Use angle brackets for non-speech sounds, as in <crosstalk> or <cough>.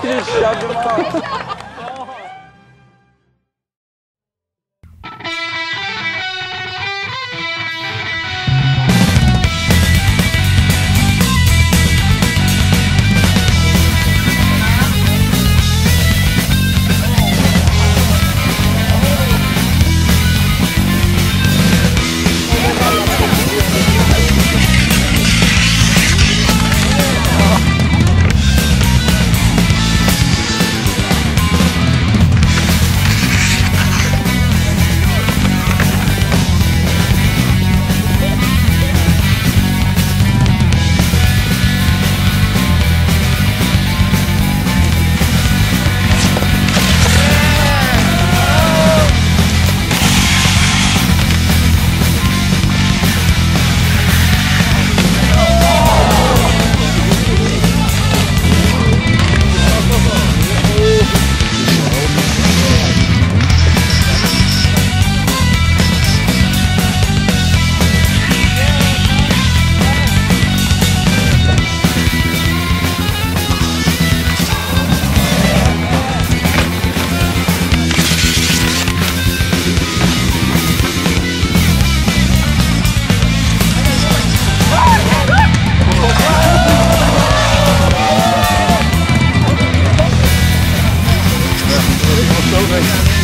Chave mal. <laughs> over.